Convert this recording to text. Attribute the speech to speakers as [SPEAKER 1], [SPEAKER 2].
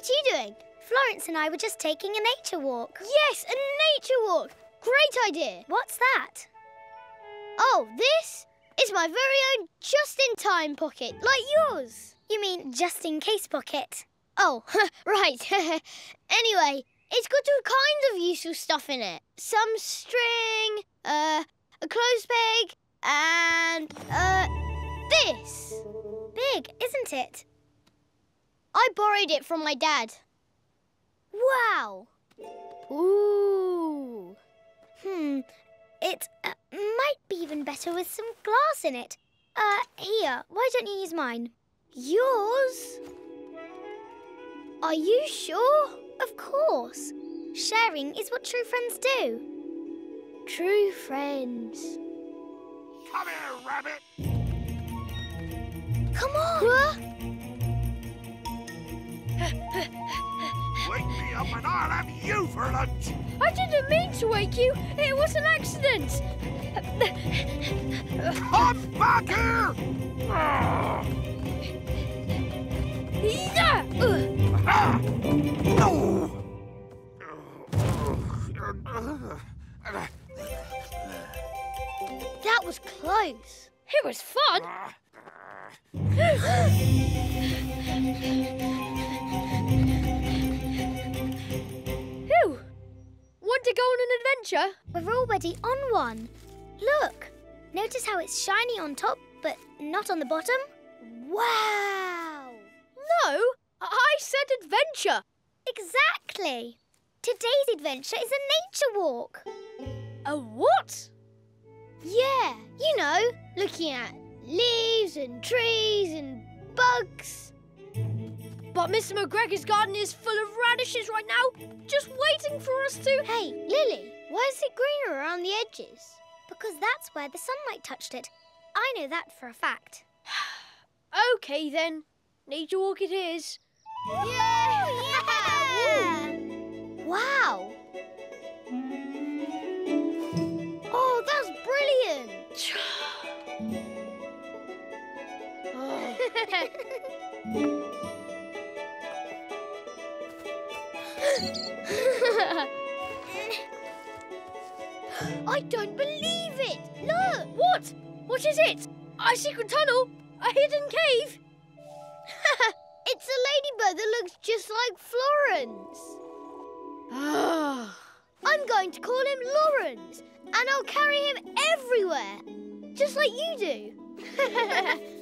[SPEAKER 1] What are you doing?
[SPEAKER 2] Florence and I were just taking a nature walk.
[SPEAKER 1] Yes, a nature walk. Great idea.
[SPEAKER 2] What's that?
[SPEAKER 1] Oh, this is my very own just-in-time pocket, like yours.
[SPEAKER 2] You mean just in case pocket?
[SPEAKER 1] Oh, right. anyway, it's got all kinds of useful stuff in it. Some string, uh, a clothes peg, and, uh, this.
[SPEAKER 2] Big, isn't it?
[SPEAKER 1] I borrowed it from my dad.
[SPEAKER 2] Wow.
[SPEAKER 1] Ooh.
[SPEAKER 2] Hmm. It uh, might be even better with some glass in it. Uh, here, why don't you use mine?
[SPEAKER 1] Yours? Are you sure?
[SPEAKER 2] Of course. Sharing is what true friends do.
[SPEAKER 1] True friends.
[SPEAKER 3] Come here, rabbit.
[SPEAKER 2] Come on.
[SPEAKER 3] Up and I'll have you for lunch.
[SPEAKER 4] I didn't mean to wake you. It was an accident.
[SPEAKER 3] Come back here!
[SPEAKER 4] Yeah!
[SPEAKER 3] No!
[SPEAKER 1] That was close.
[SPEAKER 4] It was fun. adventure?
[SPEAKER 2] We're already on one. Look. Notice how it's shiny on top, but not on the bottom? Wow!
[SPEAKER 4] No, I said adventure.
[SPEAKER 2] Exactly. Today's adventure is a nature walk.
[SPEAKER 4] A what?
[SPEAKER 1] Yeah, you know, looking at leaves and trees and bugs.
[SPEAKER 4] But Mr. McGregor's garden is full of radishes right now, just waiting for us to.
[SPEAKER 1] Hey, Lily, why is it greener around the edges?
[SPEAKER 2] Because that's where the sunlight touched it. I know that for a fact.
[SPEAKER 4] Okay then, nature walk it is.
[SPEAKER 1] Yeah!
[SPEAKER 2] Wow!
[SPEAKER 1] Oh, that's brilliant! I don't believe it! Look!
[SPEAKER 4] What? What is it? A secret tunnel? A hidden cave?
[SPEAKER 1] It's a ladybird that looks just like Florence.
[SPEAKER 4] Ah.
[SPEAKER 1] I'm going to call him Lawrence, and I'll carry him everywhere, just like you do.